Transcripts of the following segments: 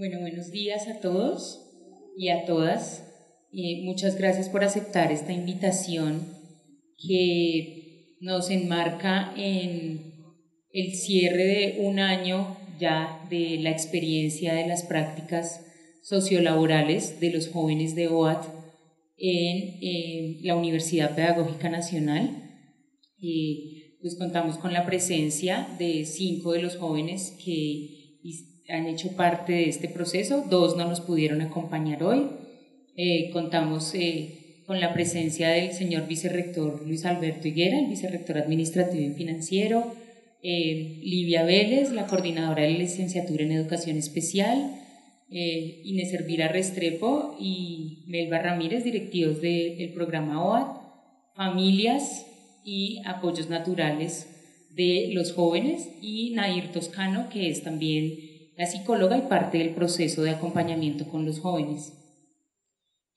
Bueno, buenos días a todos y a todas. Eh, muchas gracias por aceptar esta invitación que nos enmarca en el cierre de un año ya de la experiencia de las prácticas sociolaborales de los jóvenes de OAT en la Universidad Pedagógica Nacional. Eh, pues contamos con la presencia de cinco de los jóvenes que han hecho parte de este proceso, dos no nos pudieron acompañar hoy. Eh, contamos eh, con la presencia del señor vicerrector Luis Alberto Higuera, el vicerrector administrativo y financiero, eh, Livia Vélez, la coordinadora de la licenciatura en educación especial, Inés Elvira Restrepo y Melba Ramírez, directivos del programa OAT, familias y apoyos naturales de los jóvenes, y Nair Toscano, que es también la psicóloga y parte del proceso de acompañamiento con los jóvenes.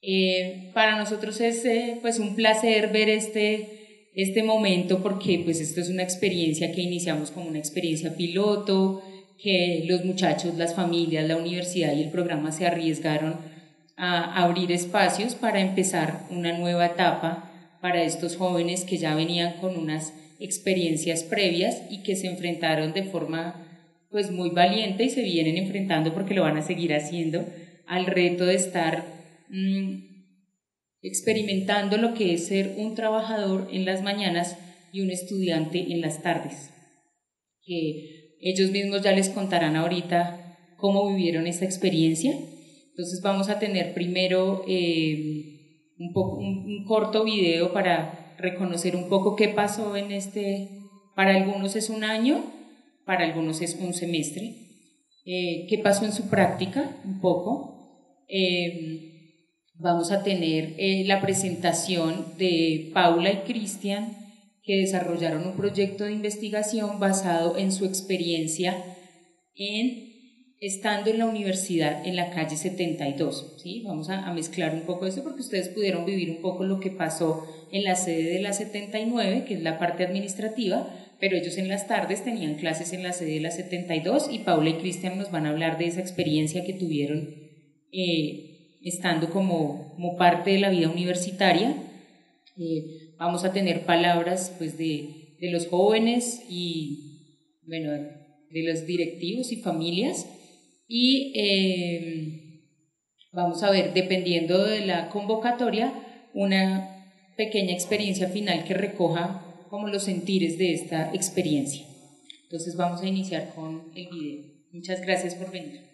Eh, para nosotros es eh, pues un placer ver este, este momento porque pues esto es una experiencia que iniciamos como una experiencia piloto, que los muchachos, las familias, la universidad y el programa se arriesgaron a abrir espacios para empezar una nueva etapa para estos jóvenes que ya venían con unas experiencias previas y que se enfrentaron de forma pues muy valiente y se vienen enfrentando porque lo van a seguir haciendo al reto de estar mm, experimentando lo que es ser un trabajador en las mañanas y un estudiante en las tardes. Que ellos mismos ya les contarán ahorita cómo vivieron esa experiencia. Entonces vamos a tener primero eh, un, poco, un corto video para reconocer un poco qué pasó en este, para algunos es un año, para algunos es un semestre. Eh, ¿Qué pasó en su práctica? Un poco. Eh, vamos a tener eh, la presentación de Paula y Cristian, que desarrollaron un proyecto de investigación basado en su experiencia en estando en la universidad en la calle 72. ¿sí? Vamos a, a mezclar un poco esto porque ustedes pudieron vivir un poco lo que pasó en la sede de la 79, que es la parte administrativa, pero ellos en las tardes tenían clases en la sede de la 72 y Paula y Cristian nos van a hablar de esa experiencia que tuvieron eh, estando como, como, parte de la vida universitaria. Eh, vamos a tener palabras pues, de, de, los jóvenes y bueno, de los directivos y familias y eh, vamos a ver, dependiendo de la convocatoria, una pequeña experiencia final que recoja como los sentires de esta experiencia. Entonces vamos a iniciar con el video. Muchas gracias por venir.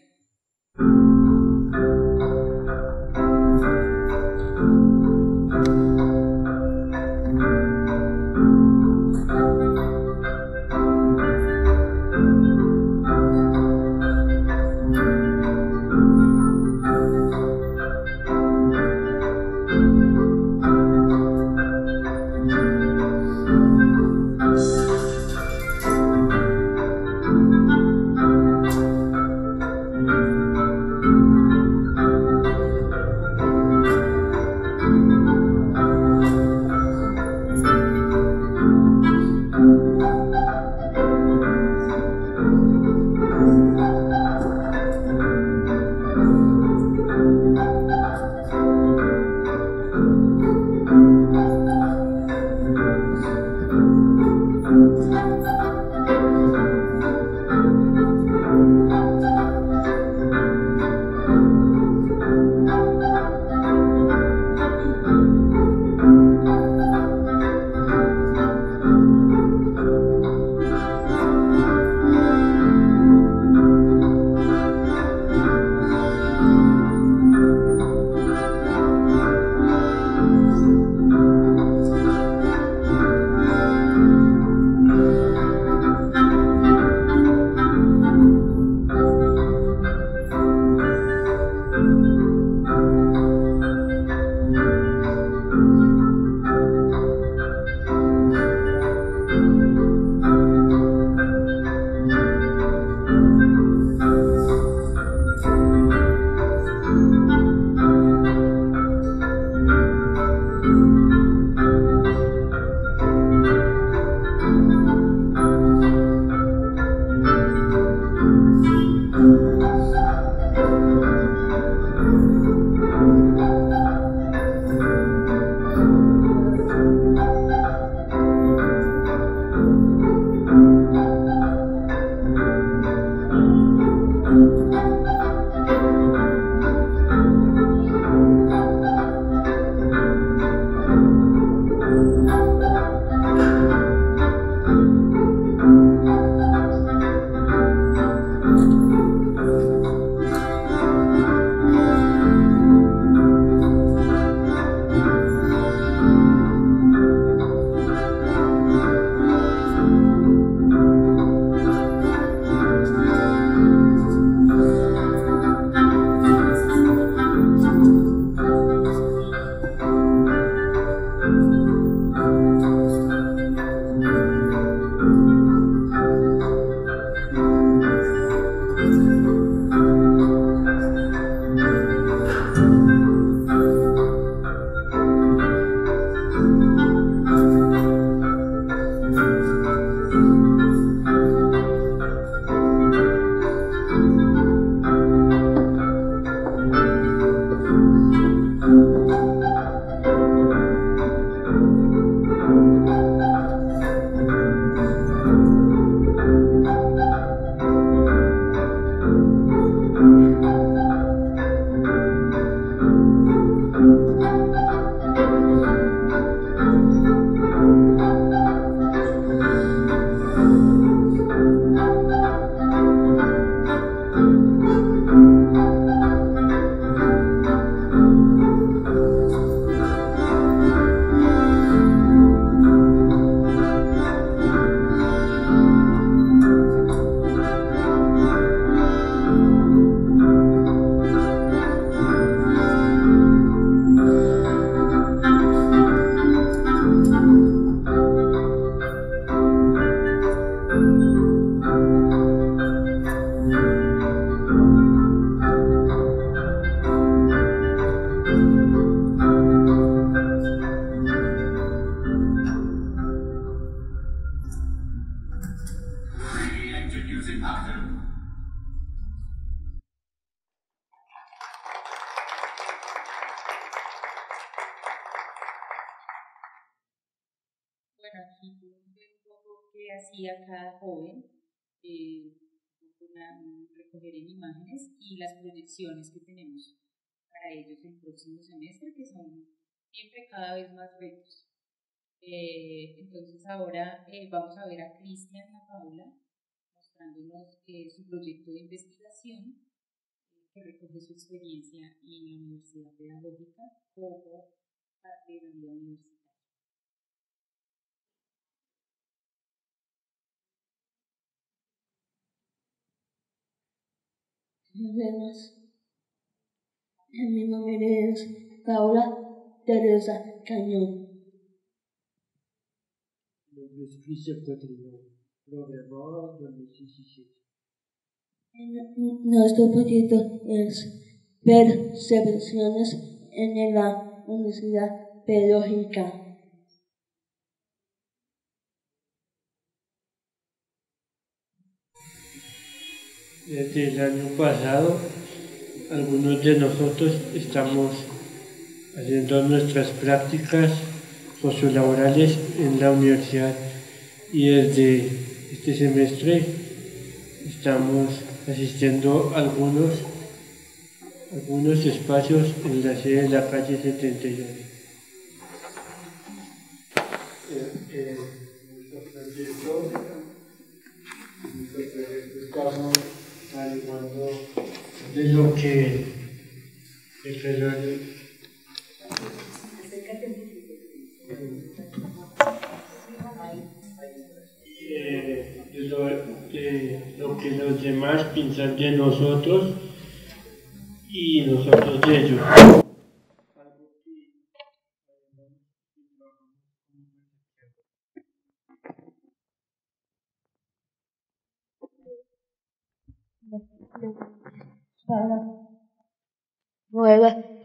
Proyecciones que tenemos para ellos el próximo semestre, que son siempre cada vez más retos. Eh, entonces ahora eh, vamos a ver a Cristian La Paula mostrándonos eh, su proyecto de investigación que recoge su experiencia en la Universidad Pedagógica como parte de la vida universitaria. Nos Mi nombre es Paula Teresa Cañón. Mi nombre es Cristian Patrino, programador 2017. Nuestro proyecto es Percepciones en la Universidad Pedagógica. Desde el año pasado, algunos de nosotros estamos haciendo nuestras prácticas sociolaborales en la universidad y desde este semestre estamos asistiendo a algunos, algunos espacios en la sede de la calle 72. Eh, eh, de lo que el eh, de lo, de lo que los demás piensan de nosotros y nosotros de ellos. Para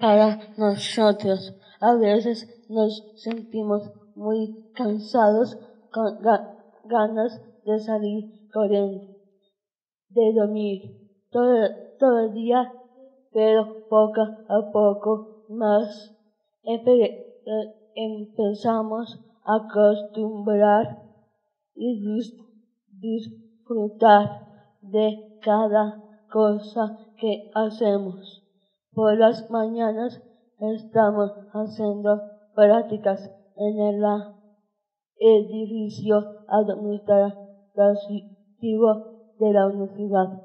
para nosotros. A veces nos sentimos muy cansados con ganas de salir corriendo, de dormir todo, todo el día, pero poco a poco más empezamos a acostumbrar y disfrutar de cada cosa que hacemos. Por las mañanas estamos haciendo prácticas en el edificio administrativo de la universidad.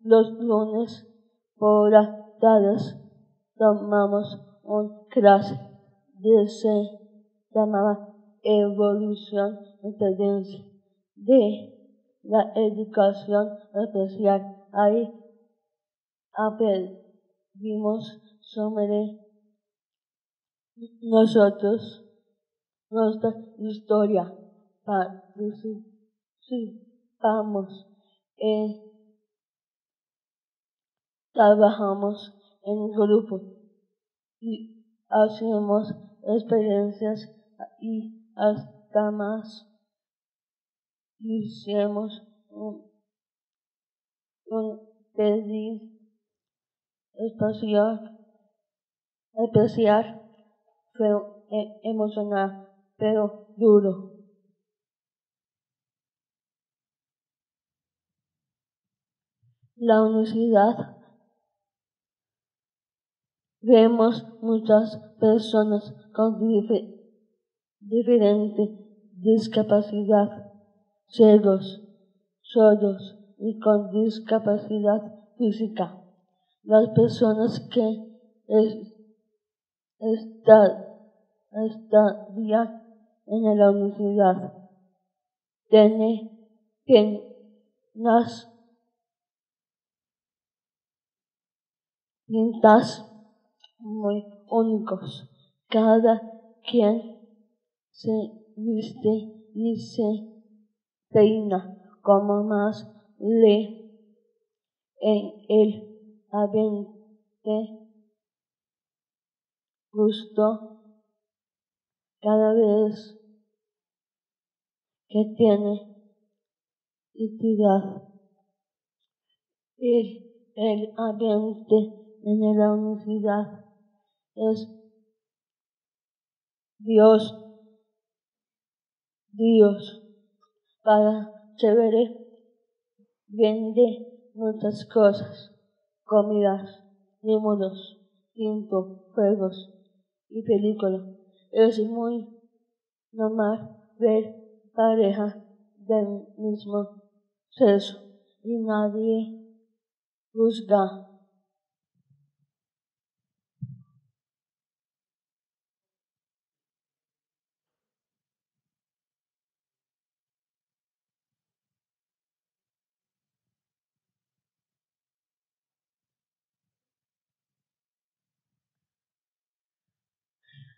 Los lunes por las tardes tomamos un clase de se llamaba evolución y tendencia de la educación especial. Ahí aprendimos sobre nosotros, nuestra historia, participamos en, trabajamos en grupo y hacemos experiencias y hasta más hicimos un, un pedido especial, especial fue emocional, pero duro. La universidad vemos muchas personas con diferente discapacidad ciegos, sordos y con discapacidad física. Las personas que están en la universidad tienen las pintas muy únicos. Cada quien se viste y se peina como más le en el ambiente gusto cada vez que tiene identidad. El, el ambiente en la universidad es Dios, Dios para saber bien de muchas cosas, comidas, números, tiempo, juegos y películas. Es muy normal ver pareja del mismo sexo y nadie juzga.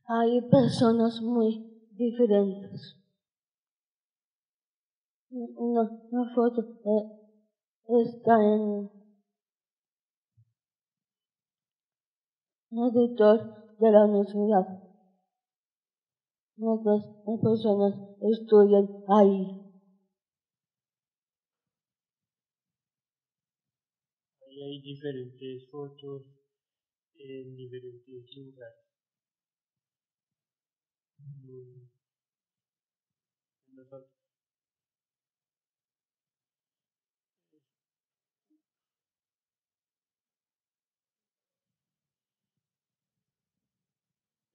Hay personas muy diferentes. Una, una foto eh, está en el editor de la universidad. Otras personas estudian. Ahí hay diferentes fotos en diferentes lugares.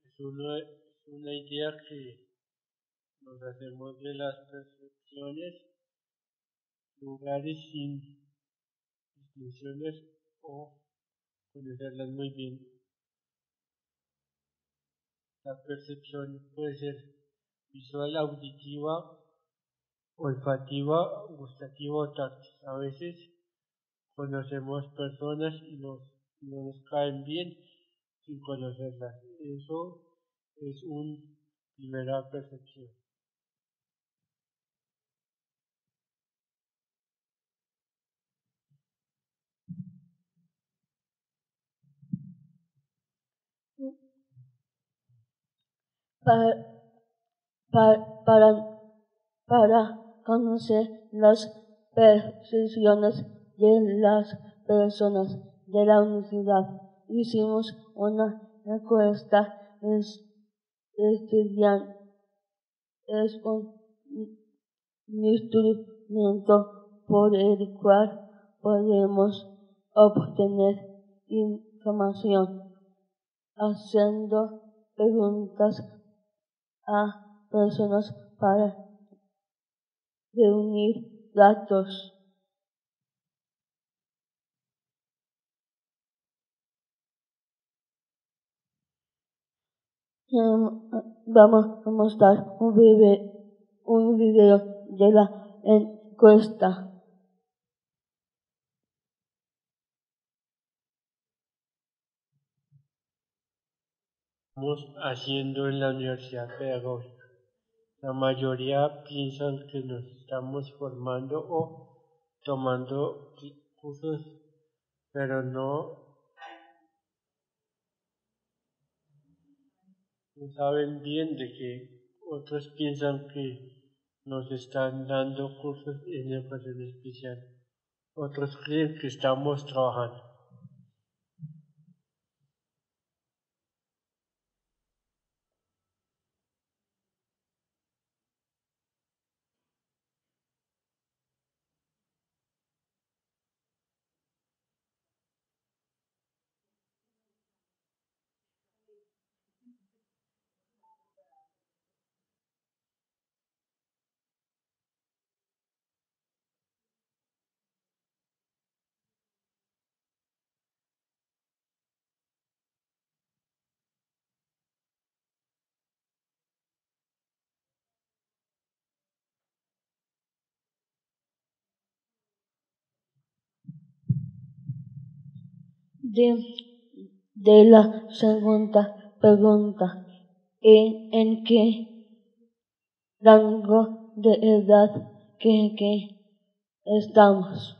Es una, es una idea que nos hacemos de las percepciones, lugares sin distinciones o conocerlas muy bien. La percepción puede ser visual, auditiva, olfativa, gustativa o táctil. A veces conocemos personas y nos, no nos caen bien sin conocerlas. Eso es una primera percepción. Para, para, para, conocer las percepciones de las personas de la universidad, hicimos una encuesta es, estudiante. Es un instrumento por el cual podemos obtener información haciendo preguntas a personas para reunir datos. Vamos a mostrar un video, un video de la encuesta. Estamos haciendo en la Universidad Pedagógica. La mayoría piensan que nos estamos formando o tomando cursos, pero no no saben bien de que otros piensan que nos están dando cursos en educación especial. Otros creen que estamos trabajando. De, de la segunda pregunta, ¿en, en qué rango de edad que, que estamos?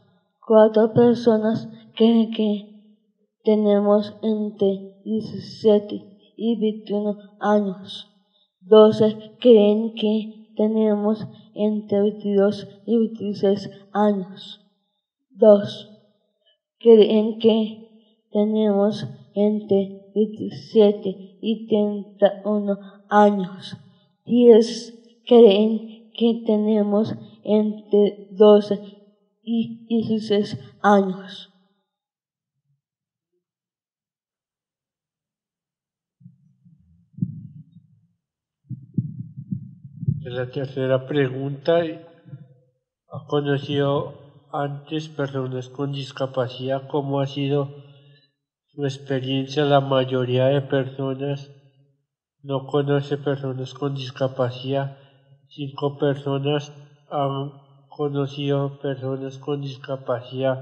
Cuatro personas que, que tenemos entre 17 y 21 años. Doce creen que tenemos entre 22 y 26 años. Dos creen que tenemos entre 27 y 31 años. 10 creen que tenemos entre 12 y 16 años. La tercera pregunta, ¿ha conocido antes personas con discapacidad? ¿Cómo ha sido su experiencia? La mayoría de personas no conoce personas con discapacidad. Cinco personas han conocido personas con discapacidad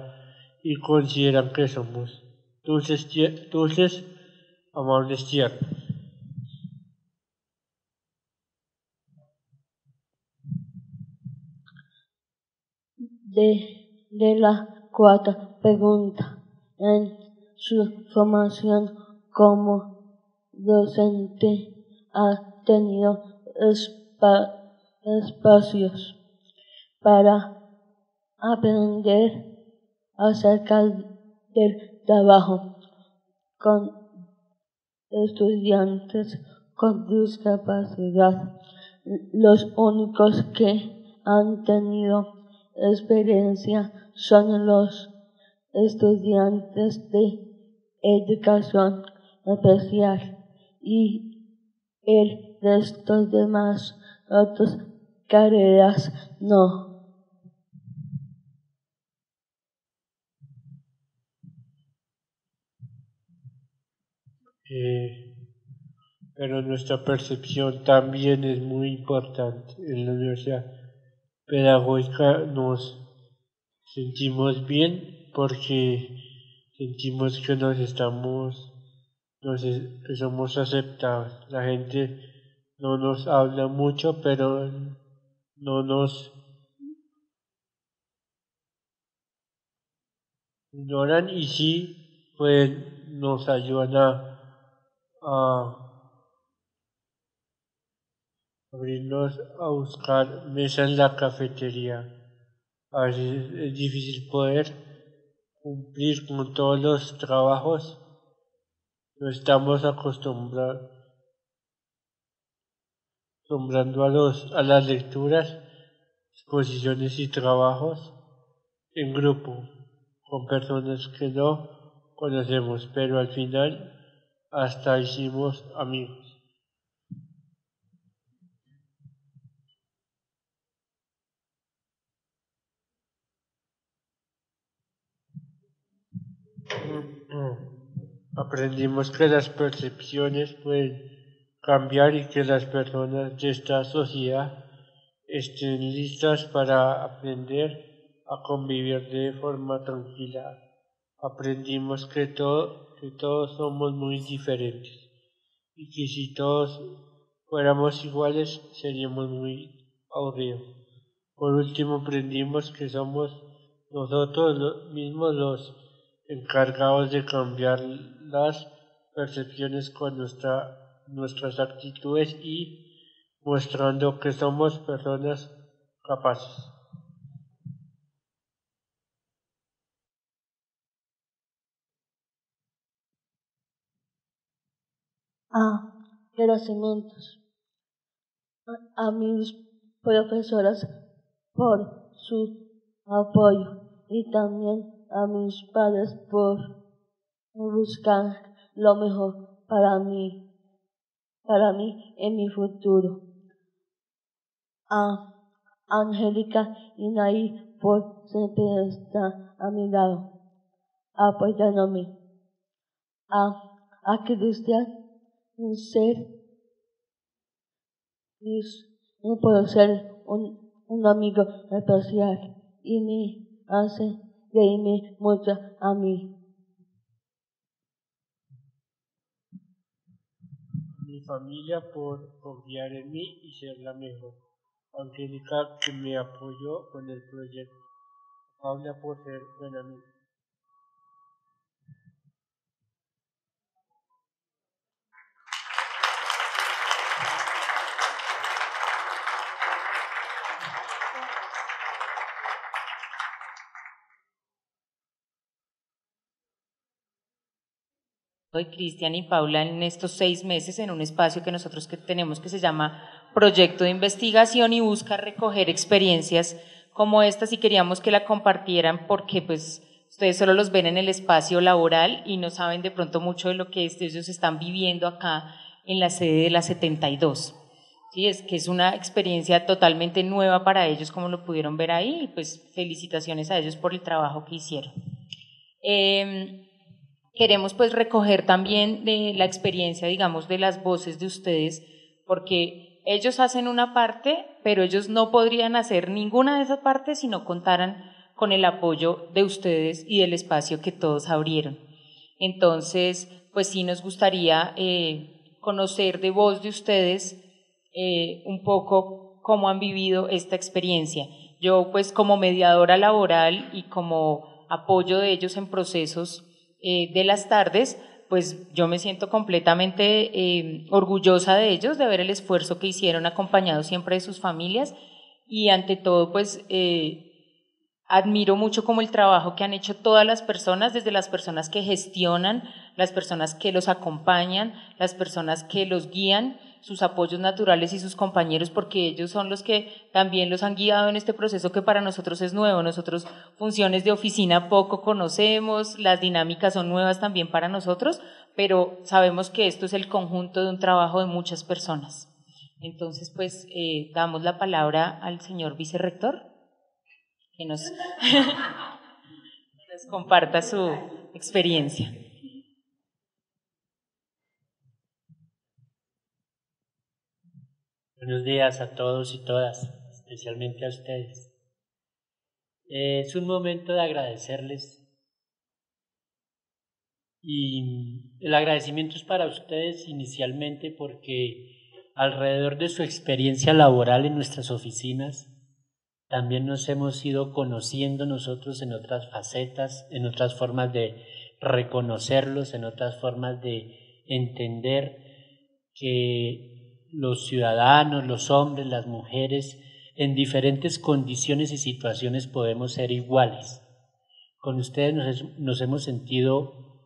y consideran que somos dulces, dulces amables tiernos. de, la cuarta pregunta. En su formación como docente ha tenido espacios para aprender acerca del trabajo con estudiantes con discapacidad, los únicos que han tenido experiencia son los estudiantes de educación especial y el resto de más otras carreras no. Eh, pero nuestra percepción también es muy importante en la universidad pedagógica nos sentimos bien porque sentimos que nos estamos, nos, que somos aceptados. La gente no nos habla mucho, pero no nos ignoran y sí pues nos ayudan a, a abrirnos a buscar mesa en la cafetería. A veces es difícil poder cumplir con todos los trabajos. No estamos acostumbrados acostumbrando a, los, a las lecturas, exposiciones y trabajos en grupo con personas que no conocemos, pero al final hasta hicimos amigos. Aprendimos que las percepciones pueden cambiar y que las personas de esta sociedad estén listas para aprender a convivir de forma tranquila. Aprendimos que, todo, que todos somos muy diferentes y que si todos fuéramos iguales seríamos muy aburridos. Por último aprendimos que somos nosotros mismos los encargados de cambiar las percepciones con nuestra, nuestras actitudes y mostrando que somos personas capaces. A agradecimientos a mis profesoras por su apoyo y también a mis padres por buscar lo mejor para mí, para mí en mi futuro. A Angélica y Naí por siempre estar a mi lado, apoyándome. A, a Cristian, un ser, y por ser un, un amigo especial y me hace reírme mucho a mí. Mi familia por confiar en mí y ser la mejor. Angélica que me apoyó con el proyecto. Paula por ser buena amiga. Y Cristian y Paula en estos seis meses en un espacio que nosotros que tenemos que se llama proyecto de investigación y busca recoger experiencias como estas y queríamos que la compartieran porque pues ustedes solo los ven en el espacio laboral y no saben de pronto mucho de lo que ellos están viviendo acá en la sede de la 72. Sí, es que es una experiencia totalmente nueva para ellos, como lo pudieron ver ahí, y pues felicitaciones a ellos por el trabajo que hicieron. Em, queremos pues recoger también de la experiencia, digamos, de las voces de ustedes, porque ellos hacen una parte, pero ellos no podrían hacer ninguna de esas partes si no contaran con el apoyo de ustedes y del espacio que todos abrieron. Entonces, pues sí nos gustaría eh, conocer de voz de ustedes eh, un poco cómo han vivido esta experiencia. Yo, pues como mediadora laboral y como apoyo de ellos en procesos eh, de las tardes, pues yo me siento completamente eh, orgullosa de ellos, de ver el esfuerzo que hicieron acompañados siempre de sus familias. Y ante todo pues eh, admiro mucho como el trabajo que han hecho todas las personas, desde las personas que gestionan, las personas que los acompañan, las personas que los guían sus apoyos naturales y sus compañeros, porque ellos son los que también los han guiado en este proceso que para nosotros es nuevo. Nosotros funciones de oficina poco conocemos, las dinámicas son nuevas también para nosotros, pero sabemos que esto es el conjunto de un trabajo de muchas personas. Entonces, pues, eh, damos la palabra al señor vicerrector, que nos, nos comparta su experiencia. Buenos días a todos y todas, especialmente a ustedes. Es un momento de agradecerles y el agradecimiento es para ustedes inicialmente porque alrededor de su experiencia laboral en nuestras oficinas también nos hemos ido conociendo nosotros en otras facetas, en otras formas de reconocerlos, en otras formas de entender que los ciudadanos, los hombres, las mujeres, en diferentes condiciones y situaciones podemos ser iguales. Con ustedes nos, hemos sentido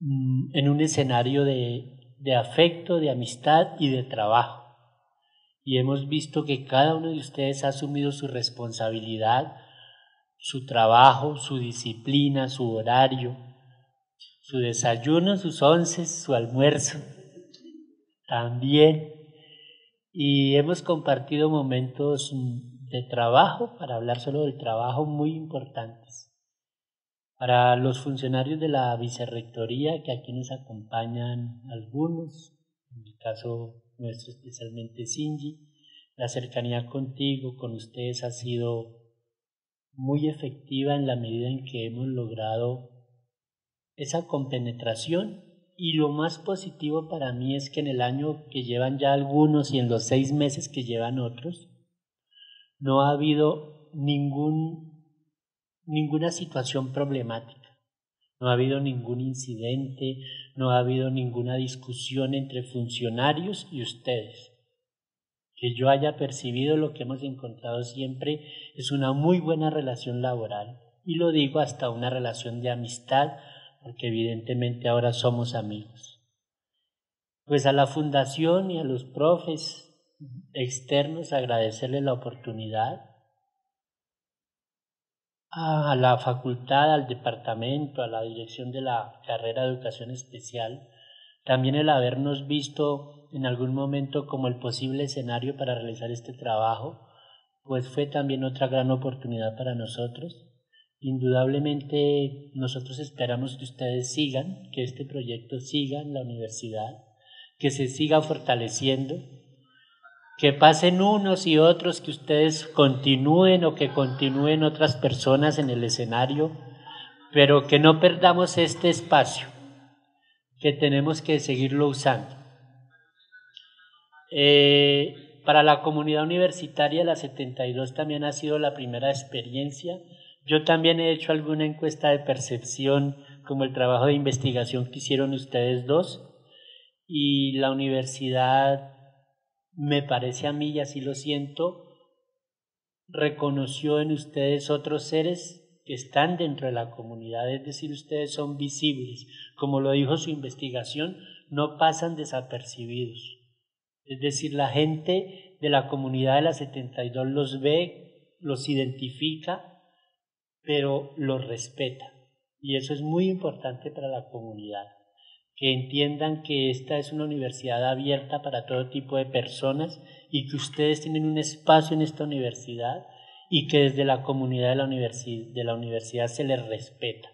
mm, en un escenario de, de afecto, de amistad y de trabajo. Y hemos visto que cada uno de ustedes ha asumido su responsabilidad, su trabajo, su disciplina, su horario, su desayuno, sus once, su almuerzo, también. Y hemos compartido momentos de trabajo, para hablar solo del trabajo, muy importantes. Para los funcionarios de la vicerrectoría, que aquí nos acompañan algunos, en el caso nuestro especialmente Sinji, la cercanía contigo, con ustedes ha sido muy efectiva en la medida en que hemos logrado esa compenetración y lo más positivo para mí es que en el año que llevan ya algunos y en los seis meses que llevan otros, no ha habido ningún, ninguna situación problemática. No ha habido ningún incidente, no ha habido ninguna discusión entre funcionarios y ustedes. Que yo haya percibido lo que hemos encontrado siempre es una muy buena relación laboral y lo digo hasta una relación de amistad porque evidentemente ahora somos amigos. Pues a la fundación y a los profes externos agradecerles la oportunidad, a la facultad, al departamento, a la dirección de la carrera de educación especial, también el habernos visto en algún momento como el posible escenario para realizar este trabajo, pues fue también otra gran oportunidad para nosotros Indudablemente nosotros esperamos que ustedes sigan, que este proyecto siga en la universidad, que se siga fortaleciendo, que pasen unos y otros, que ustedes continúen o que continúen otras personas en el escenario, pero que no perdamos este espacio, que tenemos que seguirlo usando. Eh, para la comunidad universitaria, la 72 también ha sido la primera experiencia yo también he hecho alguna encuesta de percepción, como el trabajo de investigación que hicieron ustedes dos, y la universidad, me parece a mí, y así lo siento, reconoció en ustedes otros seres que están dentro de la comunidad, es decir, ustedes son visibles. Como lo dijo su investigación, no pasan desapercibidos. Es decir, la gente de la comunidad de la 72 los ve, los identifica, pero los respeta. Y eso es muy importante para la comunidad, que entiendan que esta es una universidad abierta para todo tipo de personas y que ustedes tienen un espacio en esta universidad y que desde la comunidad de la, de la universidad se les respeta.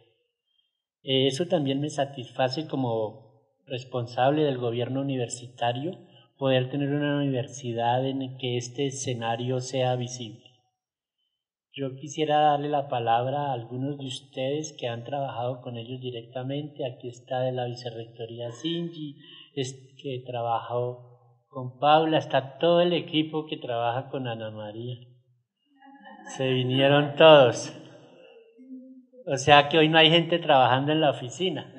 Eh, eso también me satisface como responsable del gobierno universitario, poder tener una universidad en que este escenario sea visible. Yo quisiera darle la palabra a algunos de ustedes que han trabajado con ellos directamente. Aquí está de la Vicerrectoría Singi, que trabajó con Paula, está todo el equipo que trabaja con Ana María. Se vinieron todos. O sea que hoy no hay gente trabajando en la oficina.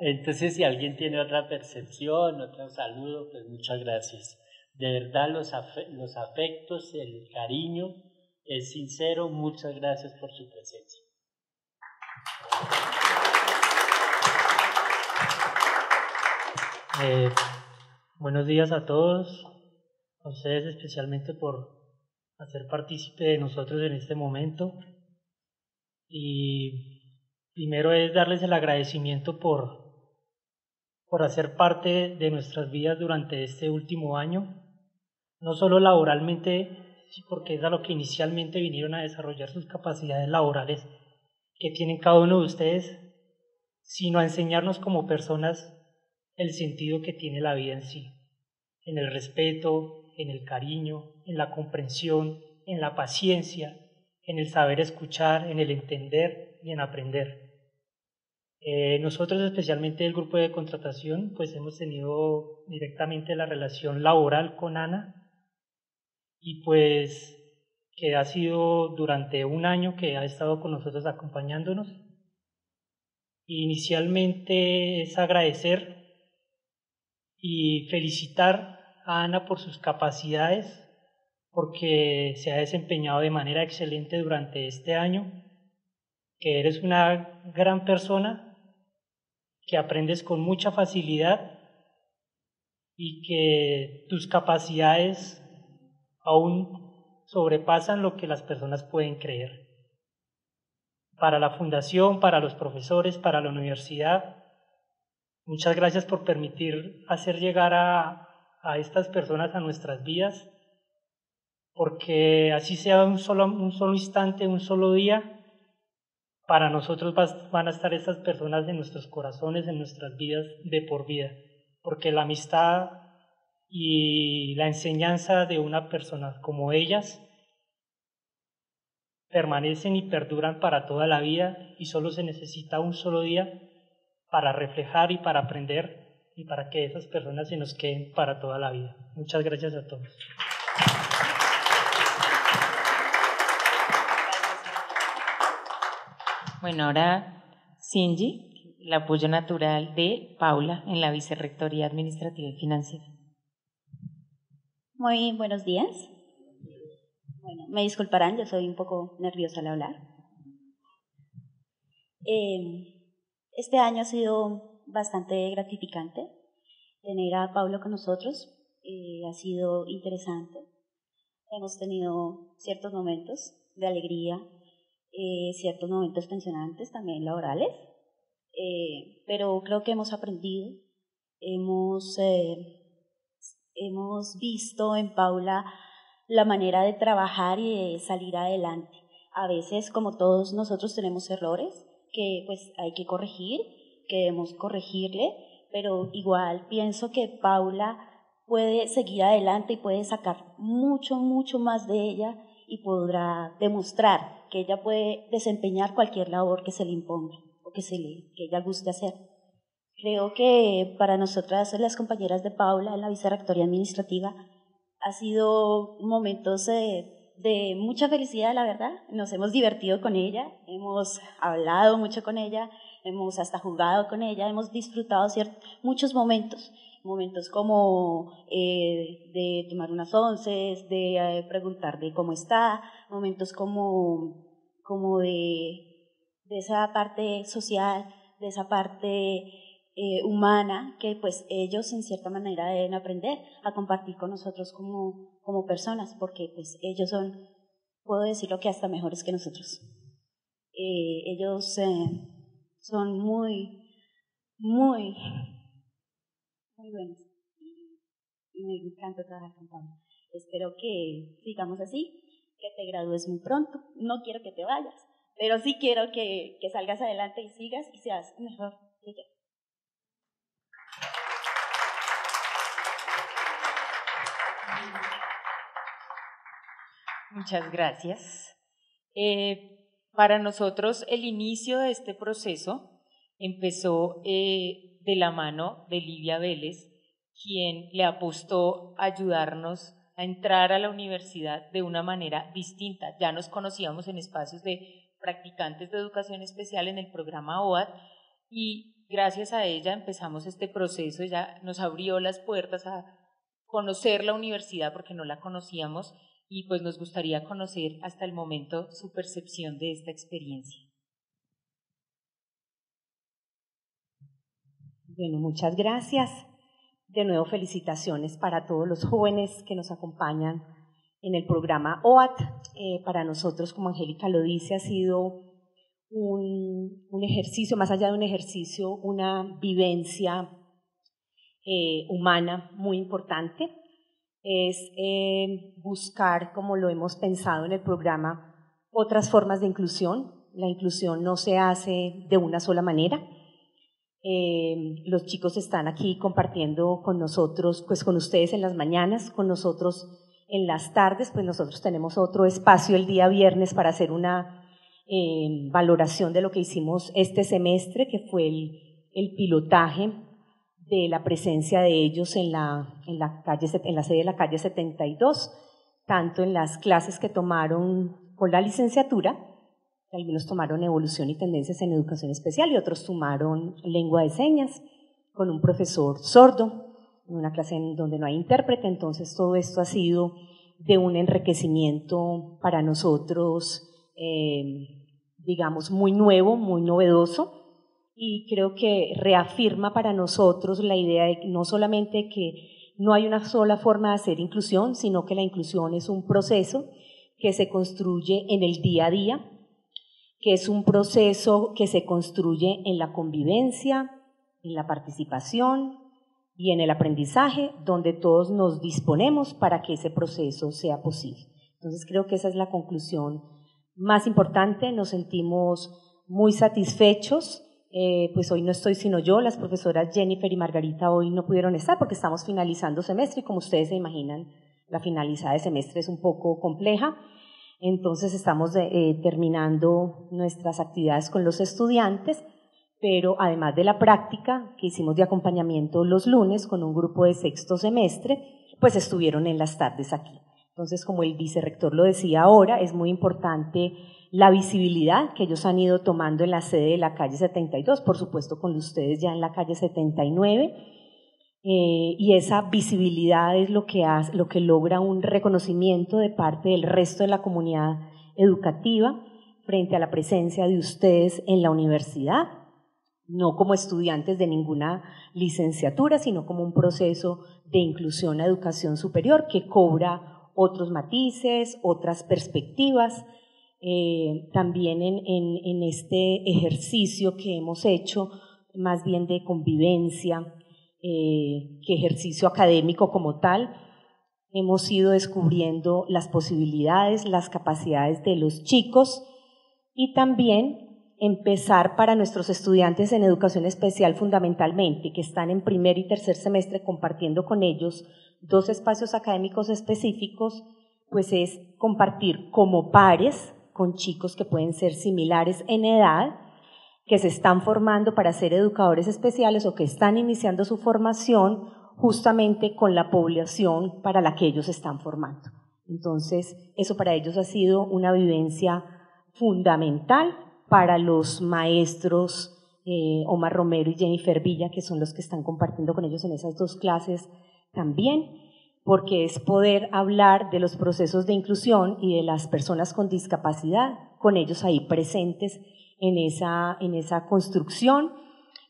Entonces, si alguien tiene otra percepción, otro saludo, pues muchas gracias. De verdad, los, los afectos, el cariño es sincero. Muchas gracias por su presencia. Eh, buenos días a todos, a ustedes especialmente por hacer partícipe de nosotros en este momento. Y primero es darles el agradecimiento por, por hacer parte de nuestras vidas durante este último año, no solo laboralmente, porque es a lo que inicialmente vinieron a desarrollar sus capacidades laborales que tienen cada uno de ustedes, sino a enseñarnos como personas el sentido que tiene la vida en sí, en el respeto, en el cariño, en la comprensión, en la paciencia, en el saber escuchar, en el entender y en aprender. Eh, nosotros, especialmente el grupo de contratación, pues hemos tenido directamente la relación laboral con Ana y pues que ha sido durante un año que ha estado con nosotros acompañándonos. Inicialmente es agradecer y felicitar a Ana por sus capacidades, porque se ha desempeñado de manera excelente durante este año, que eres una gran persona, que aprendes con mucha facilidad y que tus capacidades aún sobrepasan lo que las personas pueden creer. Para la fundación, para los profesores, para la universidad, muchas gracias por permitir hacer llegar a, a estas personas a nuestras vidas, porque así sea un solo, un solo instante, un solo día, para nosotros van a estar estas personas en nuestros corazones, en nuestras vidas de por vida, porque la amistad y la enseñanza de una persona como ellas permanecen y perduran para toda la vida y solo se necesita un solo día para reflejar y para aprender y para que esas personas se nos queden para toda la vida. Muchas gracias a todos. Bueno, ahora Cindy, el apoyo natural de Paula en la Vicerrectoría Administrativa y Financiera. Muy buenos días. Bueno, me disculparán, yo soy un poco nerviosa al hablar. Eh, este año ha sido bastante gratificante. Tener a Pablo con nosotros eh, ha sido interesante. Hemos tenido ciertos momentos de alegría, eh, ciertos momentos tensionantes también laborales, eh, pero creo que hemos aprendido, hemos, hemos visto en Paula la manera de trabajar y de salir adelante. A veces, como todos nosotros tenemos errores que pues hay que corregir que debemos corregirle, pero igual pienso que Paula puede seguir adelante y puede sacar mucho, mucho más de ella y podrá demostrar que ella puede desempeñar cualquier labor que se le imponga o que, se le, que ella guste hacer. Creo que para nosotras, las compañeras de Paula en la vicerrectoría administrativa, ha sido momentos de, mucha felicidad, la verdad. Nos hemos divertido con ella, hemos hablado mucho con ella, hemos hasta jugado con ella, hemos disfrutado muchos momentos, momentos como eh, de tomar unas once, de eh, preguntar de cómo está, momentos como, como de, de esa parte social, de esa parte eh, humana que pues ellos en cierta manera deben aprender a compartir con nosotros como, como personas, porque pues ellos son, puedo decirlo que hasta mejores que nosotros. Eh, ellos eh, son muy, muy, muy buenos y me encanta trabajar con Pablo. Espero que sigamos así, que te gradúes muy pronto. No quiero que te vayas, pero sí quiero que, que salgas adelante y sigas y seas mejor que yo. Muchas gracias. Eh, para nosotros el inicio de este proceso empezó eh, de la mano de Livia Vélez, quien le apostó a ayudarnos a entrar a la universidad de una manera distinta. Ya nos conocíamos en espacios de practicantes de educación especial en el programa OAD y gracias a ella empezamos este proceso, ella nos abrió las puertas a conocer la universidad porque no la conocíamos y pues nos gustaría conocer hasta el momento su percepción de esta experiencia. Bueno, muchas gracias. De nuevo, felicitaciones para todos los jóvenes que nos acompañan en el programa OAT. Eh, para nosotros, como Angélica lo dice, ha sido un, ejercicio, más allá de un ejercicio, una vivencia eh, humana muy importante es eh, buscar, como lo hemos pensado en el programa, otras formas de inclusión. La inclusión no se hace de una sola manera. Eh, los chicos están aquí compartiendo con nosotros, pues con ustedes en las mañanas, con nosotros en las tardes, pues nosotros tenemos otro espacio el día viernes para hacer una eh, valoración de lo que hicimos este semestre, que fue el pilotaje de la presencia de ellos en la, en la, calle, en la sede de la calle 72, tanto en las clases que tomaron con la licenciatura, algunos tomaron evolución y tendencias en educación especial y otros tomaron lengua de señas con un profesor sordo, en una clase en donde no hay intérprete, entonces todo esto ha sido de un enriquecimiento para nosotros, eh, digamos, muy nuevo, muy novedoso, y creo que reafirma para nosotros la idea de no solamente que no hay una sola forma de hacer inclusión, sino que la inclusión es un proceso que se construye en el día a día, que es un proceso que se construye en la convivencia, en la participación y en el aprendizaje, donde todos nos disponemos para que ese proceso sea posible. Entonces creo que esa es la conclusión más importante, nos sentimos muy satisfechos eh, pues hoy no estoy sino yo, las profesoras Jennifer y Margarita hoy no pudieron estar porque estamos finalizando semestre y como ustedes se imaginan, la finalizada de semestre es un poco compleja. Entonces estamos eh, terminando nuestras actividades con los estudiantes, pero además de la práctica que hicimos de acompañamiento los lunes con un grupo de sexto semestre, pues estuvieron en las tardes aquí. Entonces, como el vicerrector lo decía ahora, es muy importante la visibilidad que ellos han ido tomando en la sede de la calle 72, por supuesto con ustedes ya en la calle 79, eh, y esa visibilidad es lo que, hace, lo que logra un reconocimiento de parte del resto de la comunidad educativa frente a la presencia de ustedes en la universidad, no como estudiantes de ninguna licenciatura, sino como un proceso de inclusión a educación superior que cobra otros matices, otras perspectivas, eh, también en, en, este ejercicio que hemos hecho, más bien de convivencia, eh, que ejercicio académico como tal, hemos ido descubriendo las posibilidades, las capacidades de los chicos y también empezar para nuestros estudiantes en educación especial fundamentalmente, que están en primer y tercer semestre compartiendo con ellos dos espacios académicos específicos, pues es compartir como pares con chicos que pueden ser similares en edad, que se están formando para ser educadores especiales o que están iniciando su formación justamente con la población para la que ellos están formando. Entonces, eso para ellos ha sido una vivencia fundamental para los maestros eh, Omar Romero y Jennifer Villa, que son los que están compartiendo con ellos en esas dos clases también porque es poder hablar de los procesos de inclusión y de las personas con discapacidad, con ellos ahí presentes en esa, en esa construcción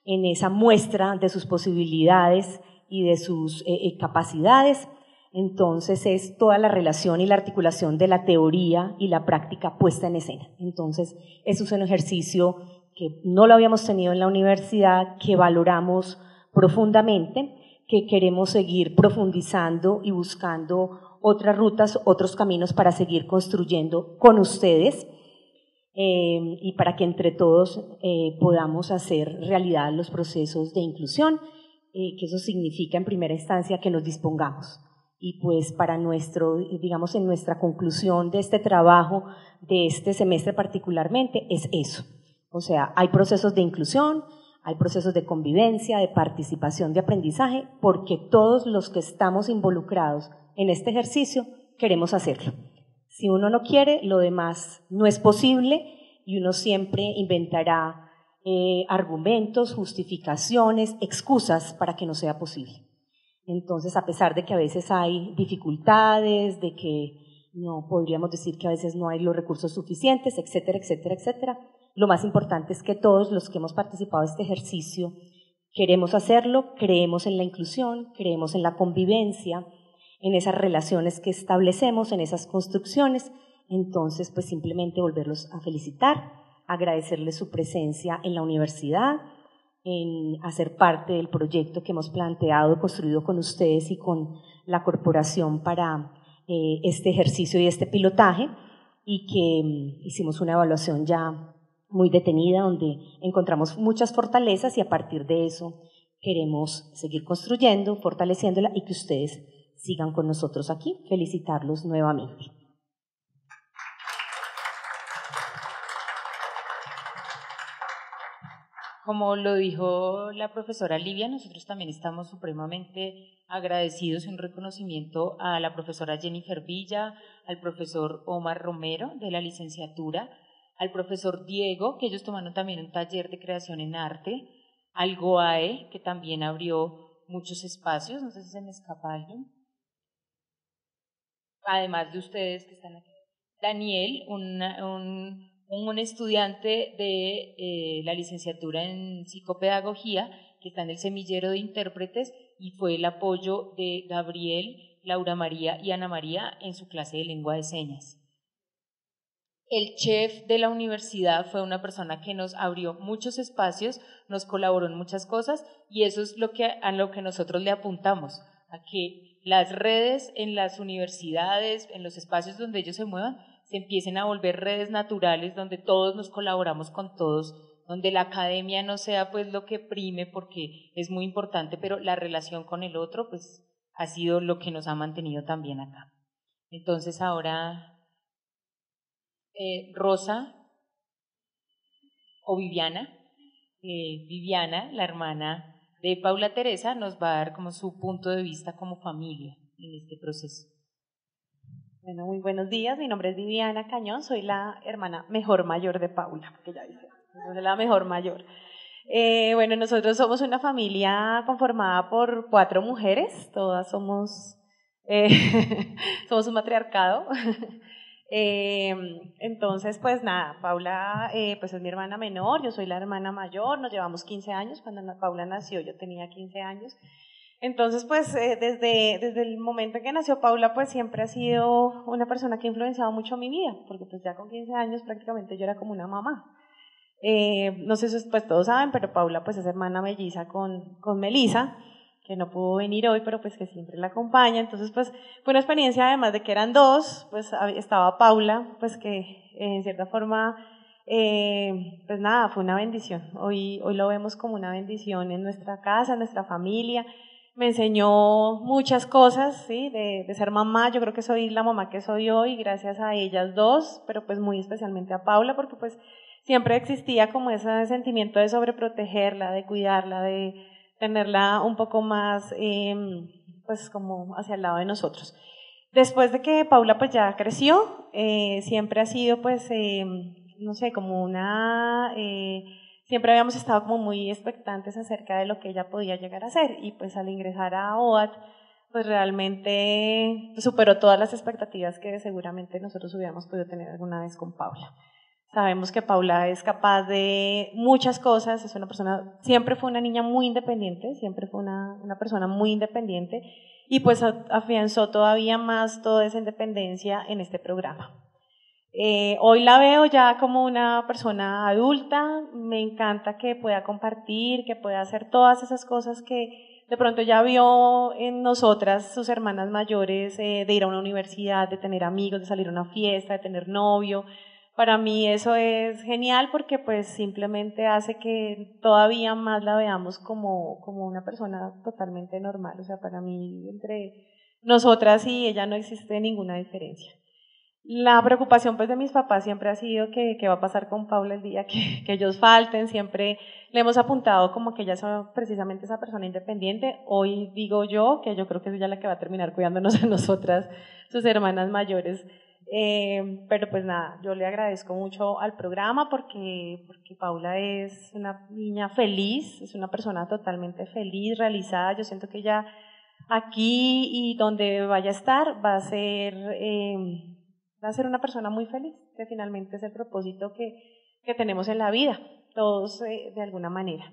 en esa muestra de sus posibilidades y de sus eh, eh, capacidades. Entonces es toda la relación y la articulación de la teoría y la práctica puesta en escena. Entonces, eso es un ejercicio que no lo habíamos tenido en la universidad, que valoramos profundamente, que queremos seguir profundizando y buscando otras rutas, otros caminos para seguir construyendo con ustedes eh, y para que entre todos eh, podamos hacer realidad los procesos de inclusión, eh, que eso significa en primera instancia que nos dispongamos. Y pues para nuestro, digamos, en nuestra conclusión de este trabajo, de este semestre particularmente, es eso. O sea, hay procesos de inclusión, hay procesos de convivencia, de participación, de aprendizaje, porque todos los que estamos involucrados en este ejercicio queremos hacerlo. Si uno no quiere, lo demás no es posible y uno siempre inventará eh, argumentos, justificaciones, excusas para que no sea posible. Entonces, a pesar de que a veces hay dificultades, de que no podríamos decir que a veces no hay los recursos suficientes, etcétera, etcétera, etcétera, lo más importante es que todos los que hemos participado en este ejercicio queremos hacerlo, creemos en la inclusión, creemos en la convivencia, en esas relaciones que establecemos, en esas construcciones. Entonces, pues simplemente volverlos a felicitar, agradecerles su presencia en la universidad, en hacer parte del proyecto que hemos planteado, construido con ustedes y con la corporación para eh, este ejercicio y este pilotaje, y que mm, hicimos una evaluación ya muy detenida donde encontramos muchas fortalezas y a partir de eso queremos seguir construyendo, fortaleciéndola y que ustedes sigan con nosotros aquí. Felicitarlos nuevamente. Como lo dijo la profesora Livia, nosotros también estamos supremamente agradecidos un reconocimiento a la profesora Jennifer Villa, al profesor Omar Romero de la licenciatura, al profesor Diego, que ellos tomaron también un taller de creación en arte, al GOAE, que también abrió muchos espacios, no sé si se me escapa alguien, además de ustedes que están aquí. Daniel, un, un, estudiante de eh, la licenciatura en psicopedagogía, que está en el semillero de intérpretes, y fue el apoyo de Gabriel, Laura María y Ana María en su clase de lengua de señas. El chef de la universidad fue una persona que nos abrió muchos espacios, nos colaboró en muchas cosas y eso es lo que, a lo que nosotros le apuntamos, a que las redes en las universidades, en los espacios donde ellos se muevan, se empiecen a volver redes naturales donde todos nos colaboramos con todos, donde la academia no sea pues lo que prime porque es muy importante, pero la relación con el otro pues ha sido lo que nos ha mantenido también acá. Entonces ahora eh, Rosa o Viviana, eh, Viviana, la hermana de Paula Teresa nos va a dar como su punto de vista como familia en este proceso. Bueno, muy buenos días. Mi nombre es Viviana Cañón, soy la hermana mejor mayor de Paula, porque ya dice, soy la mejor mayor. Eh, bueno, nosotros somos una familia conformada por cuatro mujeres, todas somos, eh, somos un matriarcado. Eh, entonces, pues nada, Paula eh, pues es mi hermana menor, yo soy la hermana mayor, nos llevamos 15 años, cuando Paula nació yo tenía 15 años. Entonces, pues eh, desde, desde el momento en que nació Paula, pues siempre ha sido una persona que ha influenciado mucho mi vida, porque pues ya con 15 años prácticamente yo era como una mamá. no sé si pues todos saben, pero Paula pues es hermana melliza con, con Melisa que no pudo venir hoy, pero pues que siempre la acompaña. Entonces, pues fue una experiencia, además de que eran dos, pues estaba Paula, pues que en cierta forma, eh, pues nada, fue una bendición. Hoy, hoy lo vemos como una bendición en nuestra casa, en nuestra familia. Me enseñó muchas cosas, ¿sí? De, de ser mamá. Yo creo que soy la mamá que soy hoy, gracias a ellas dos, pero pues muy especialmente a Paula, porque pues siempre existía como ese sentimiento de sobreprotegerla, de cuidarla, de tenerla un poco más, em, pues como hacia el lado de nosotros. Después de que Paula pues ya creció, eh, siempre ha sido pues, em, no sé, como una, eh, siempre habíamos estado como muy expectantes acerca de lo que ella podía llegar a ser y pues al ingresar a OAT, pues realmente superó todas las expectativas que seguramente nosotros hubiéramos podido tener alguna vez con Paula. Sabemos que Paula es capaz de muchas cosas, es una persona, siempre fue una niña muy independiente, siempre fue una, una persona muy independiente y pues afianzó todavía más toda esa independencia en este programa. Eh, hoy la veo ya como una persona adulta, me encanta que pueda compartir, que pueda hacer todas esas cosas que de pronto ya vio en nosotras, sus hermanas mayores, eh, de ir a una universidad, de tener amigos, de salir a una fiesta, de tener novio, para mí eso es genial porque pues simplemente hace que todavía más la veamos como, como una persona totalmente normal. O sea, para mí entre nosotras y ella no existe ninguna diferencia. La preocupación pues de mis papás siempre ha sido que qué va a pasar con Paula el día que, que, ellos falten, siempre le hemos apuntado como que ella es precisamente esa persona independiente. Hoy digo yo que yo creo que es ella la que va a terminar cuidándonos a nosotras, sus hermanas mayores. Eh, pero pues nada, yo le agradezco mucho al programa porque, porque Paula es una niña feliz, es una persona totalmente feliz, realizada. Yo siento que ella aquí y donde vaya a estar va a ser, eh, va a ser una persona muy feliz, que finalmente es el propósito que, que tenemos en la vida, todos eh, de alguna manera.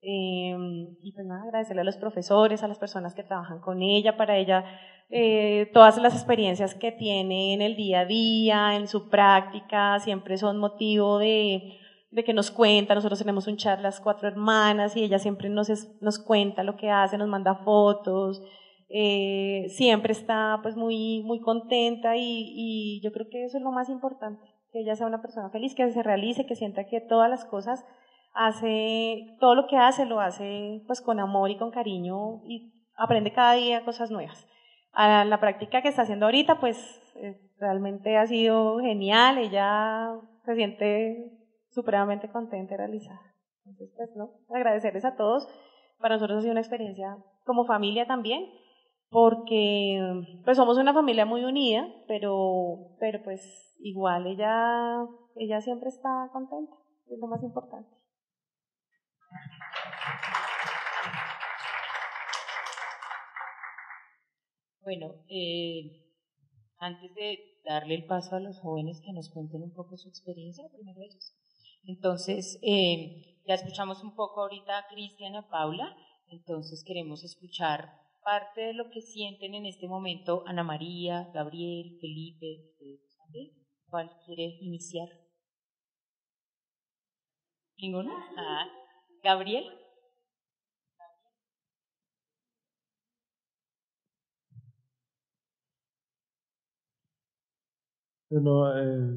Y pues nada, agradecerle a los profesores, a las personas que trabajan con ella, para ella eh, todas las experiencias que tiene en el día a día, en su práctica, siempre son motivo de, de que nos cuenta. Nosotros tenemos un chat las cuatro hermanas y ella siempre nos, nos cuenta lo que hace, nos manda fotos. Eh, siempre está pues muy, muy contenta y, y yo creo que eso es lo más importante, que ella sea una persona feliz, que se realice, que sienta que todas las cosas hace, todo lo que hace lo hace pues con amor y con cariño y aprende cada día cosas nuevas a la práctica que está haciendo ahorita, pues eh, realmente ha sido genial, ella se siente supremamente contenta y realizada. Entonces, pues, ¿no? Agradecerles a todos. Para nosotros ha sido una experiencia como familia también, porque pues somos una familia muy unida, pero, pero pues igual ella, ella siempre está contenta, es lo más importante. Bueno, eh, antes de darle el paso a los jóvenes que nos cuenten un poco su experiencia, primero ellos. Entonces, eh, ya escuchamos un poco ahorita a Cristian, a Paula, entonces queremos escuchar parte de lo que sienten en este momento Ana María, Gabriel, Felipe, ¿Cuál quiere iniciar? ¿Ninguno? Ah, Gabriel. Bueno, eh,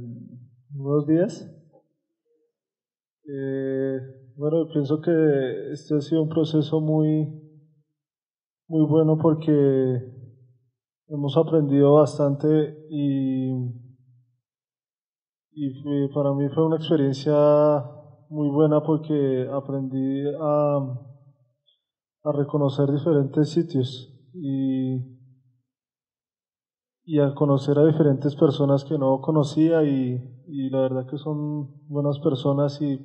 buenos días. Eh, bueno, pienso que este ha sido un proceso muy, muy bueno porque hemos aprendido bastante y, y para mí fue una experiencia muy buena porque aprendí a, a reconocer diferentes sitios y y a conocer a diferentes personas que no conocía y, y, la verdad que son buenas personas y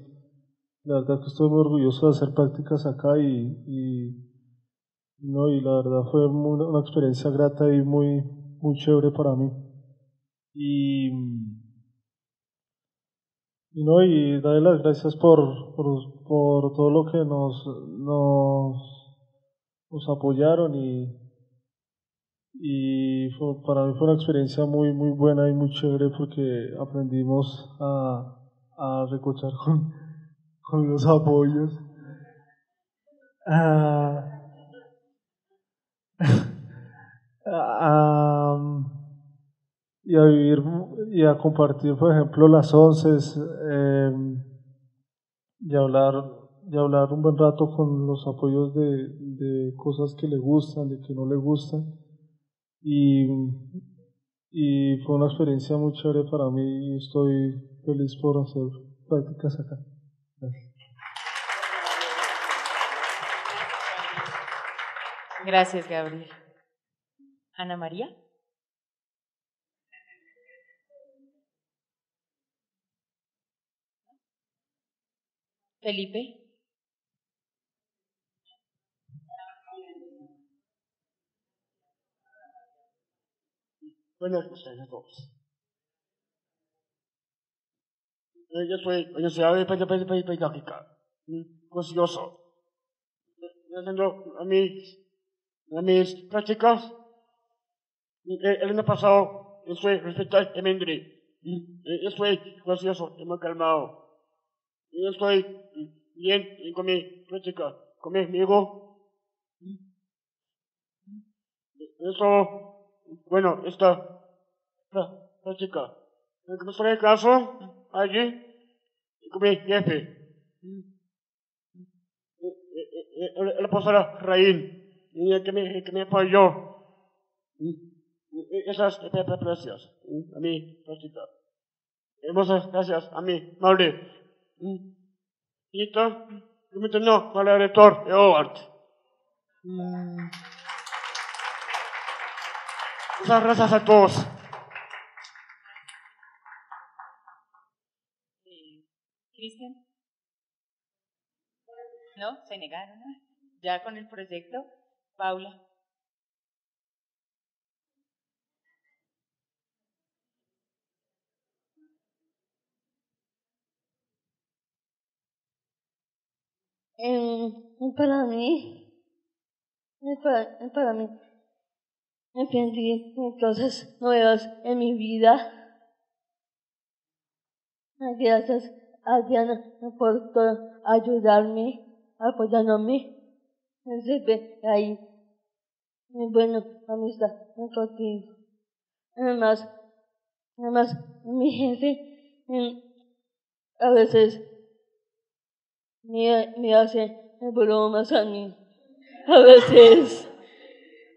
la verdad que estoy muy orgulloso de hacer prácticas acá y, y no y la verdad fue una experiencia grata y muy muy chévere para mí. Y, y no y darle las gracias por, por, por todo lo que nos nos, nos apoyaron y y para mí fue una experiencia muy muy buena y muy chévere porque aprendimos a, a recochar con, con los apoyos. Ah, y a vivir y a compartir por ejemplo las once eh, y hablar y hablar un buen rato con los apoyos de, de cosas que le gustan de que no le gustan y, y fue una experiencia muy chévere para mí y estoy feliz por hacer prácticas acá. Gracias. Gracias, Gabriel. Ana María. Felipe. Buenas noches a todos. yo soy de Pedagógica, curioso. Haciendo a mis, a mis prácticas, el año pasado yo soy Emendri, yo soy gracioso, muy calmado. Yo estoy bien con mi práctica, con mi amigo. Eso, bueno, esta práctica. En el caso, allí, con mi jefe. La pastora Raín, que me, que me apoyó. Esas precios a mi práctica. Muchas gracias a mi madre. Y esto, no, para el rector de Howard. Muchas gracias a todos. Cristian. ¿No? Se negaron. Ya con el proyecto. Paula. Para mí, para, para mí, aprendí cosas nuevas en mi vida. Gracias a Diana por todo, ayudarme, apoyándome. Siempre ahí, muy bueno, amistad contigo. Además, además, mi jefe a veces me, me hace bromas a mí. A veces,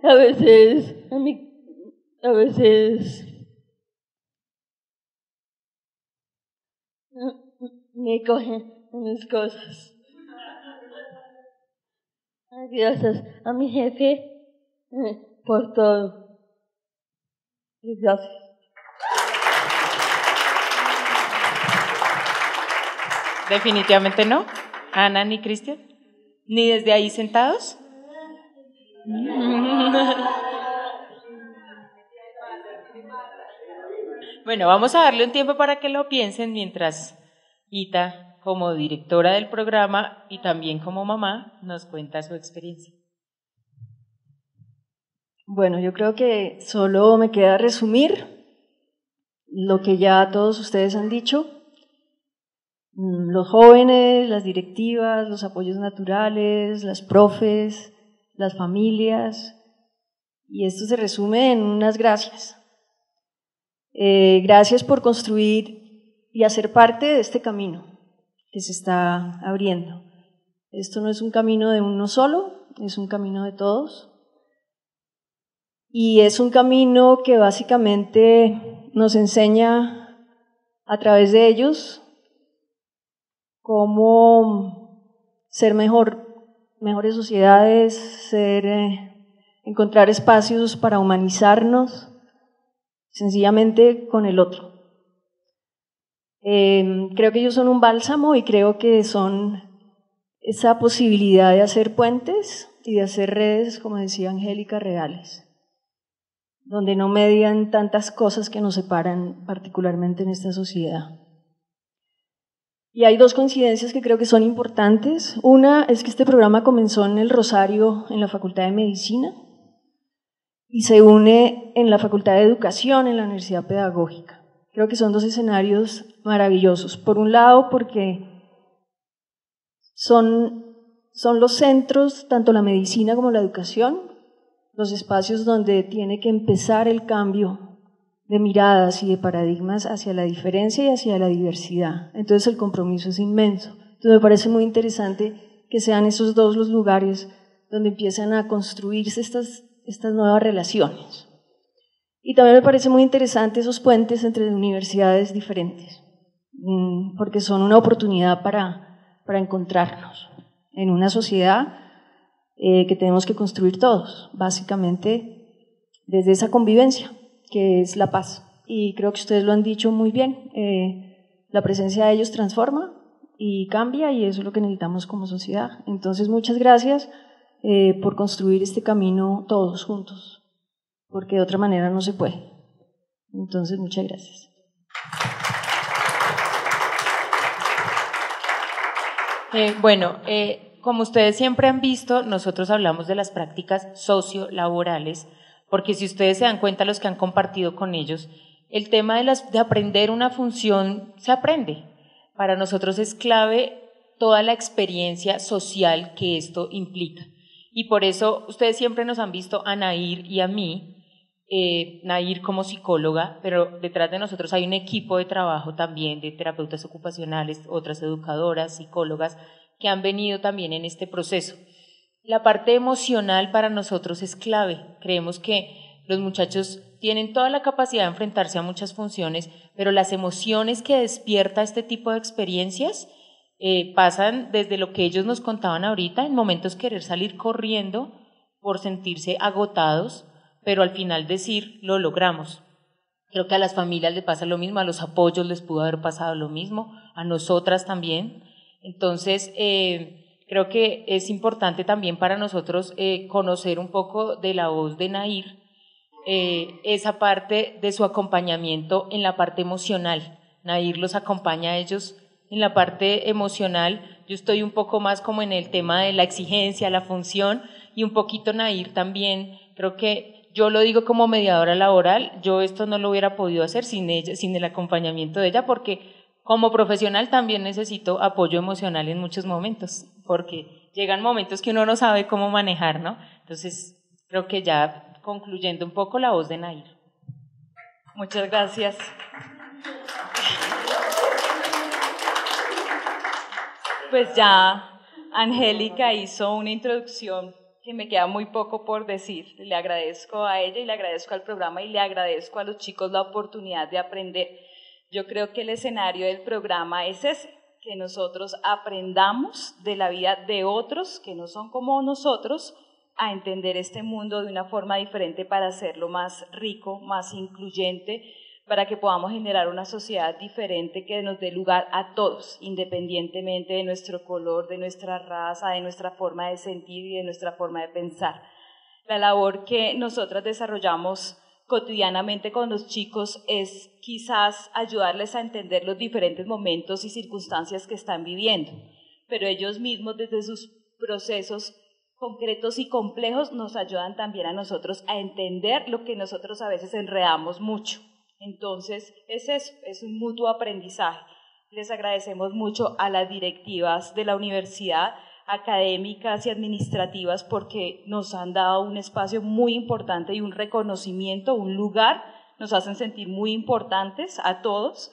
a veces, a mí, a veces me cogen mis cosas. Gracias a mi jefe eh, por todo. Gracias. Definitivamente no. Ana ni Cristian. Ni desde ahí sentados. Bueno, vamos a darle un tiempo para que lo piensen mientras Ita, como directora del programa y también como mamá, nos cuenta su experiencia. Bueno, yo creo que solo me queda resumir lo que ya todos ustedes han dicho. Mm, los jóvenes, las directivas, los apoyos naturales, las profes, las familias. Y esto se resume en unas gracias. Eh, gracias por construir y hacer parte de este camino que se está abriendo. Esto no es un camino de uno solo, es un camino de todos. Y es un camino que básicamente nos enseña a través de ellos cómo ser mejor, mejores sociedades, ser, eh, encontrar espacios para humanizarnos, sencillamente con el otro. Eh, creo que ellos son un bálsamo y creo que son esa posibilidad de hacer puentes y de hacer redes, como decía Angélica, reales, donde no median tantas cosas que nos separan particularmente en esta sociedad. Y hay dos coincidencias que creo que son importantes. Una es que este programa comenzó en el Rosario, en la Facultad de Medicina, y se une en la Facultad de Educación, en la Universidad Pedagógica. Creo que son dos escenarios maravillosos. Por un lado, porque son, son los centros, tanto la medicina como la educación, los espacios donde tiene que empezar el cambio de miradas y de paradigmas hacia la diferencia y hacia la diversidad. Entonces el compromiso es inmenso. Entonces me parece muy interesante que sean esos dos los lugares donde empiezan a construirse estas estas nuevas relaciones. Y también me parece muy interesante esos puentes entre universidades diferentes, mm, porque son una oportunidad para, para encontrarnos en una sociedad eh, que tenemos que construir todos, básicamente desde esa convivencia, que es la paz. Y creo que ustedes lo han dicho muy bien, eh, la presencia de ellos transforma y cambia y eso es lo que necesitamos como sociedad. Entonces, muchas gracias. Eh, por construir este camino todos juntos, porque de otra manera no se puede. Entonces, muchas gracias. Eh, bueno, como ustedes siempre han visto, nosotros hablamos de las prácticas sociolaborales, porque si ustedes se dan cuenta, los que han compartido con ellos, el tema de, las, de aprender una función se aprende. Para nosotros es clave toda la experiencia social que esto implica. Y por eso ustedes siempre nos han visto a Nair y a mí, eh, Nair como psicóloga, pero detrás de nosotros hay un equipo de trabajo también de terapeutas ocupacionales, otras educadoras, psicólogas, que han venido también en este proceso. La parte emocional para nosotros es clave. Creemos que los muchachos tienen toda la capacidad de enfrentarse a muchas funciones, pero las emociones que despierta este tipo de experiencias eh, pasan desde lo que ellos nos contaban ahorita, en momentos querer salir corriendo por sentirse agotados, pero al final decir, lo logramos. Creo que a las familias les pasa lo mismo, a los apoyos les pudo haber pasado lo mismo, a nosotras también. Entonces, eh, creo que es importante también para nosotros eh, conocer un poco de la voz de Nair, esa parte de su acompañamiento en la parte emocional. Nair los acompaña a ellos en la parte emocional, yo estoy un poco más como en el tema de la exigencia, la función y un poquito Nair también. Creo que yo lo digo como mediadora laboral, yo esto no lo hubiera podido hacer sin ella, sin el acompañamiento de ella, porque como profesional también necesito apoyo emocional en muchos momentos, porque llegan momentos que uno no sabe cómo manejar, ¿no? Entonces, creo que ya concluyendo un poco la voz de Nair. Muchas gracias. Pues ya Angélica hizo una introducción que me queda muy poco por decir. Le agradezco a ella y le agradezco al programa y le agradezco a los chicos la oportunidad de aprender. Yo creo que el escenario del programa es ese, que nosotros aprendamos de la vida de otros que no son como nosotros a entender este mundo de una forma diferente para hacerlo más rico, más incluyente, para que podamos generar una sociedad diferente que nos dé lugar a todos, independientemente de nuestro color, de nuestra raza, de nuestra forma de sentir y de nuestra forma de pensar. La labor que nosotras desarrollamos cotidianamente con los chicos es quizás ayudarles a entender los diferentes momentos y circunstancias que están viviendo, pero ellos mismos desde sus procesos concretos y complejos nos ayudan también a nosotros a entender lo que nosotros a veces enredamos mucho. Entonces, es eso, es un mutuo aprendizaje. Les agradecemos mucho a las directivas de la universidad, académicas y administrativas, porque nos han dado un espacio muy importante y un reconocimiento, un lugar, nos hacen sentir muy importantes a todos.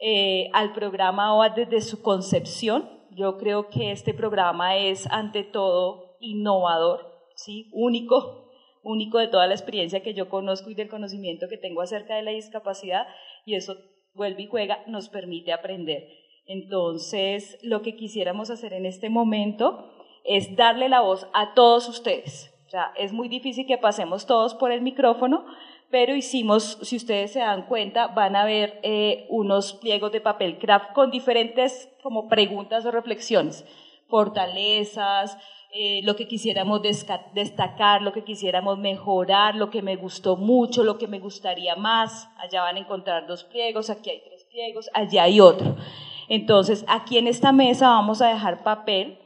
Eh, al programa OAT desde su concepción, yo creo que este programa es ante todo innovador, ¿sí? único, único de toda la experiencia que yo conozco y del conocimiento que tengo acerca de la discapacidad y eso vuelve y juega, nos permite aprender. Entonces, lo que quisiéramos hacer en este momento es darle la voz a todos ustedes. O sea, es muy difícil que pasemos todos por el micrófono, pero hicimos, si ustedes se dan cuenta, van a ver eh, unos pliegos de papel craft con diferentes como preguntas o reflexiones, fortalezas, eh, lo que quisiéramos destacar, lo que quisiéramos mejorar, lo que me gustó mucho, lo que me gustaría más. Allá van a encontrar dos pliegos, aquí hay tres pliegos, allá hay otro. Entonces, aquí en esta mesa vamos a dejar papel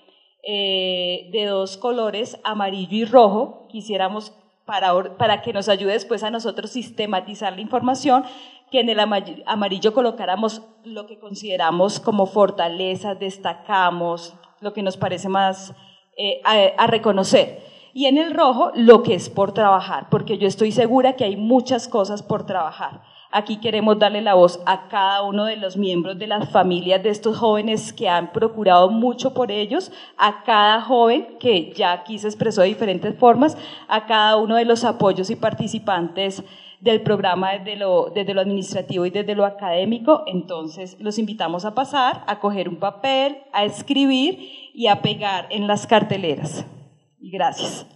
eh, de dos colores, amarillo y rojo. Quisiéramos, para, para que nos ayude después a nosotros sistematizar la información, que en el amarillo colocáramos lo que consideramos como fortalezas, destacamos, lo que nos parece más eh, a, reconocer. Y en el rojo, lo que es por trabajar, porque yo estoy segura que hay muchas cosas por trabajar. Aquí queremos darle la voz a cada uno de los miembros de las familias de estos jóvenes que han procurado mucho por ellos, a cada joven que ya aquí se expresó de diferentes formas, a cada uno de los apoyos y participantes del programa desde lo, desde lo administrativo y desde lo académico. Entonces, los invitamos a pasar, a coger un papel, a escribir y a pegar en las carteleras. Gracias.